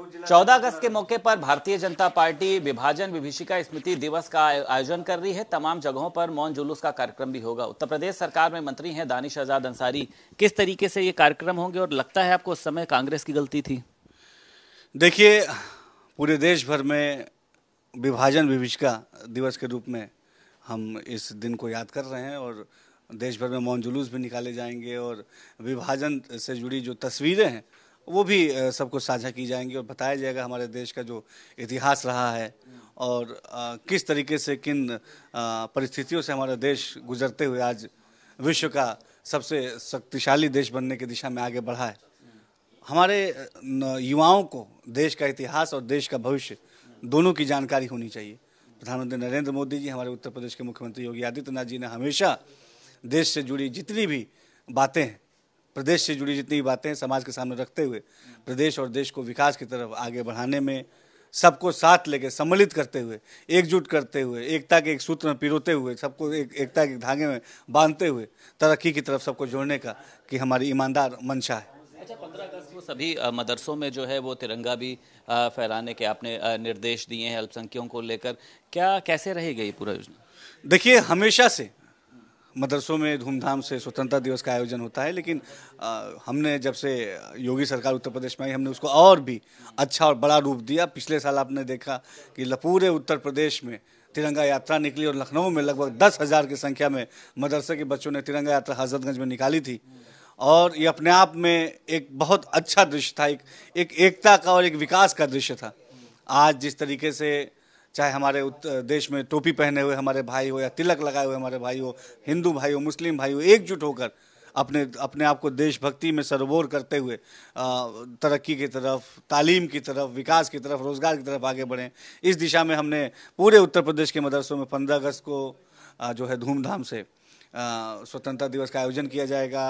चौदह अगस्त के मौके पर भारतीय जनता पार्टी विभाजन विभीषिका स्मृति दिवस का आयोजन कर रही है। तमाम जगहों पर मौन जुलूस का कार्यक्रम भी होगा। उत्तर प्रदेश सरकार में मंत्री हैं दानिश आज़ाद अंसारी। किस तरीके से ये कार्यक्रम होंगे और लगता है आपको उस समय कांग्रेस की गलती थी? देखिए, पूरे देश भर में विभाजन विभीषिका दिवस के रूप में हम इस दिन को याद कर रहे हैं और देश भर में मौन जुलूस भी निकाले जाएँगे और विभाजन से जुड़ी जो तस्वीरें हैं वो भी सबको साझा की जाएँगी और बताया जाएगा हमारे देश का जो इतिहास रहा है और किस तरीके से किन परिस्थितियों से हमारा देश गुजरते हुए आज विश्व का सबसे शक्तिशाली देश बनने की दिशा में आगे बढ़ा है। हमारे युवाओं को देश का इतिहास और देश का भविष्य दोनों की जानकारी होनी चाहिए। प्रधानमंत्री नरेंद्र मोदी जी, हमारे उत्तर प्रदेश के मुख्यमंत्री योगी आदित्यनाथ जी ने हमेशा देश से जुड़ी जितनी भी बातें हैं प्रदेश से जुड़ी जितनी बातें समाज के सामने रखते हुए प्रदेश और देश को विकास की तरफ़ आगे बढ़ाने में सबको साथ लेके सम्मिलित करते हुए एकजुट करते हुए एकता के एक सूत्र में पिरोते हुए सबको एक एकता के धागे में बांधते हुए तरक्की की तरफ़ सबको जोड़ने का कि हमारी ईमानदार मंशा है। अच्छा पंद्रह अगस्त को सभी मदरसों में जो है वो तिरंगा भी फहराने के आपने निर्देश दिए हैं अल्पसंख्यकों को लेकर। क्या कैसे रहेगी ये पूरा योजना? देखिए हमेशा से मदरसों में धूमधाम से स्वतंत्रता दिवस का आयोजन होता है लेकिन आ, हमने जब से योगी सरकार उत्तर प्रदेश में आई हमने उसको और भी अच्छा और बड़ा रूप दिया। पिछले साल आपने देखा कि पूरे उत्तर प्रदेश में तिरंगा यात्रा निकली और लखनऊ में लगभग दस हज़ार की संख्या में मदरसे के बच्चों ने तिरंगा यात्रा हजरतगंज में निकाली थी। और ये अपने आप में एक बहुत अच्छा दृश्य था एक एक एकता का और एक विकास का दृश्य था। आज जिस तरीके से चाहे हमारे देश में टोपी पहने हुए हमारे भाई हो या तिलक लगाए हुए हमारे भाई हो, हिंदू भाई हो, मुस्लिम भाई हो, एकजुट होकर अपने अपने आप को देशभक्ति में सरबोर करते हुए तरक्की की तरफ़, तालीम की तरफ़, विकास की तरफ़, रोज़गार की तरफ़ आगे बढ़ें। इस दिशा में हमने पूरे उत्तर प्रदेश के मदरसों में पंद्रह अगस्त को जो है धूमधाम से स्वतंत्रता दिवस का आयोजन किया जाएगा।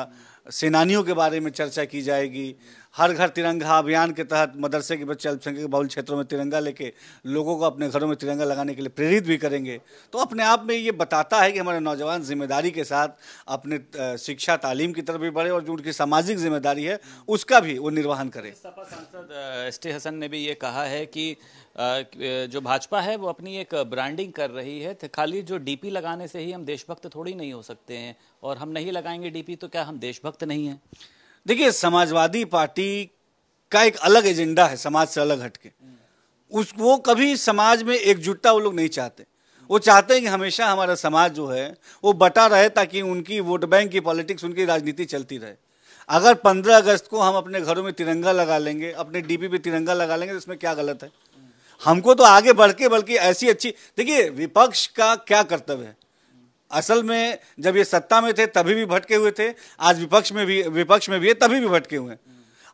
सेनानियों के बारे में चर्चा की जाएगी। हर घर तिरंगा अभियान के तहत मदरसे के बच्चे, अल्पसंख्यक बहुल क्षेत्रों में तिरंगा लेके लोगों को अपने घरों में तिरंगा लगाने के लिए प्रेरित भी करेंगे। तो अपने आप में ये बताता है कि हमारे नौजवान ज़िम्मेदारी के साथ अपने शिक्षा, तालीम की तरफ़ भी बढ़े और जो उनकी सामाजिक ज़िम्मेदारी है, उसका भी वो निर्वहन करें। सपा सांसद एस टी हसन ने भी ये कहा है कि जो भाजपा है वो अपनी एक ब्रांडिंग कर रही है। खाली जो डीपी लगाने से ही हम देशभक्त थोड़ी नहीं हो सकते। हैं और हम नहीं लगाएँगे डीपी तो क्या हम देशभक्त नहीं हैं? देखिए, समाजवादी पार्टी का एक अलग एजेंडा है, समाज से अलग हटके। उस, वो कभी समाज में एकजुटता वो लोग नहीं चाहते। वो चाहते हैं कि हमेशा हमारा समाज जो है, वो बटा रहे ताकि उनकी वोट बैंक की पॉलिटिक्स, उनकी राजनीति चलती रहे। अगर पंद्रह अगस्त को हम अपने घरों में तिरंगा लगा लेंगे, अपने डीपी पे तिरंगा लगा लेंगे तो इसमें क्या गलत है? हमको तो आगे बढ़ के बल्कि ऐसी अच्छी, देखिए, विपक्ष का क्या कर्तव्य है? असल में जब ये सत्ता में थे, तभी भी भटके हुए थे, आज विपक्ष में भी, विपक्ष में भी है, तभी भी भटके हुए हैं।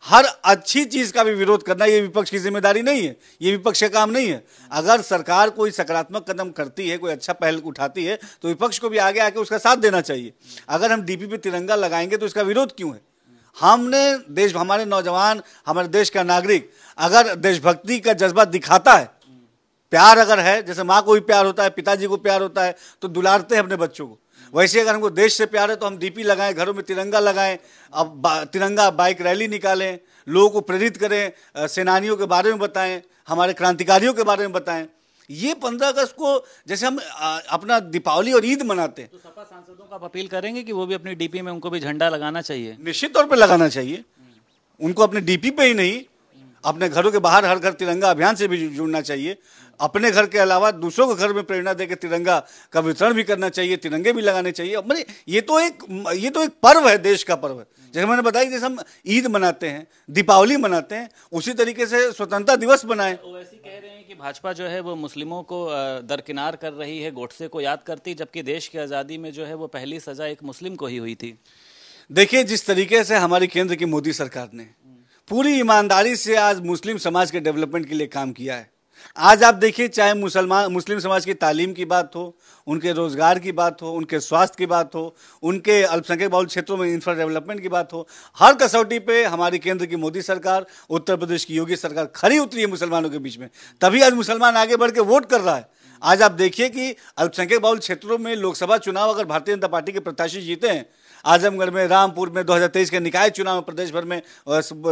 हर अच्छी चीज़ का भी विरोध करना, ये विपक्ष की ज़िम्मेदारी नहीं है, ये विपक्ष का काम नहीं है। अगर सरकार कोई सकारात्मक कदम करती है, कोई अच्छा पहल उठाती है तो विपक्ष को भी आगे आके उसका साथ देना चाहिए। अगर हम डीपी पे तिरंगा लगाएँगे तो इसका विरोध क्यों है? हमने देश, हमारे नौजवान, हमारे देश का नागरिक, अगर देशभक्ति का जज्बा दिखाता है प्यार अगर है जैसे माँ को भी प्यार होता है पिताजी को प्यार होता है तो दुलारते हैं अपने बच्चों को। वैसे अगर हमको देश से प्यार है तो हम डीपी लगाएँ घरों में तिरंगा लगाएँ अब बा, तिरंगा बाइक रैली निकालें लोगों को प्रेरित करें सेनानियों के बारे में बताएँ हमारे क्रांतिकारियों के बारे में बताएँ। ये पंद्रह अगस्त को जैसे हम अपना दीपावली और ईद मनाते हैं। तो सपा सांसदों का अपील करेंगे कि वो भी अपनी डीपी में उनको भी झंडा लगाना चाहिए? निश्चित तौर पर लगाना चाहिए। उनको अपने डीपी पे ही नहीं अपने घरों के बाहर हर घर तिरंगा अभियान से भी जुड़ना चाहिए। अपने घर के अलावा दूसरों के घर में प्रेरणा देकर तिरंगा का वितरण भी करना चाहिए तिरंगे भी लगाने चाहिए। मैंने ये तो एक ये तो एक पर्व है देश का पर्व। है जैसे मैंने बताया जैसे हम ईद मनाते हैं दीपावली मनाते हैं उसी तरीके से स्वतंत्रता दिवस बनाए वैसे कह रहे हैं कि भाजपा जो है वो मुस्लिमों को दरकिनार कर रही है गोडसे को याद करती जबकि देश की आज़ादी में जो है वो पहली सजा एक मुस्लिम को ही हुई थी। देखिए जिस तरीके से हमारी केंद्र की मोदी सरकार ने पूरी ईमानदारी से आज मुस्लिम समाज के डेवलपमेंट के लिए काम किया है आज आप देखिए, चाहे मुसलमान, मुस्लिम समाज की तालीम की बात हो, उनके रोज़गार की बात हो, उनके स्वास्थ्य की बात हो, उनके अल्पसंख्यक बहुल क्षेत्रों में इंफ्रा डेवलपमेंट की बात हो, हर कसौटी पे हमारी केंद्र की मोदी सरकार, उत्तर प्रदेश की योगी सरकार खड़ी उतरी है मुसलमानों के बीच में। तभी आज मुसलमान आगे बढ़ के वोट कर रहा है। आज आप देखिए कि अल्पसंख्यक बहुल क्षेत्रों में लोकसभा चुनाव अगर भारतीय जनता पार्टी के प्रत्याशी जीते हैं आजमगढ़ में रामपुर में 2023 के निकाय चुनाव में प्रदेश भर में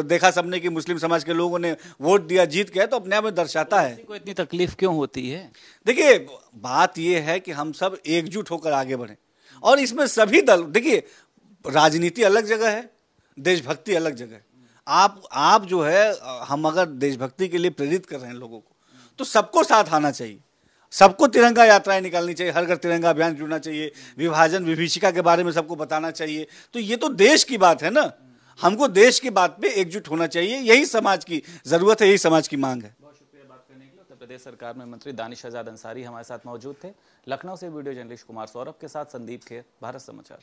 देखा सबने कि मुस्लिम समाज के लोगों ने वोट दिया जीत गए तो अपने आप में दर्शाता है। को इतनी तकलीफ़ क्यों होती है? देखिए बात यह है कि हम सब एकजुट होकर आगे बढ़े। और इसमें सभी दल देखिए राजनीति अलग जगह है देशभक्ति अलग जगह है। आप आप जो है हम अगर देशभक्ति के लिए प्रेरित कर रहे हैं लोगों को तो सबको साथ आना चाहिए। सबको तिरंगा यात्राएँ निकालनी चाहिए, हर घर तिरंगा अभियान जुड़ना चाहिए, विभाजन, विभीषिका के बारे में सबको बताना चाहिए। तो ये तो देश की बात है ना? हमको देश की बात पे एकजुट होना चाहिए, यही समाज की ज़रूरत है, यही समाज की मांग है। बहुत शुक्रिया बात करने के लिए। उत्तर प्रदेश सरकार में मंत्री दानिश आज़ाद अंसारी हमारे साथ मौजूद थे। लखनऊ से वीडियो जर्नलिस्ट कुमार सौरभ के साथ संदीप खेर, भारत समाचार।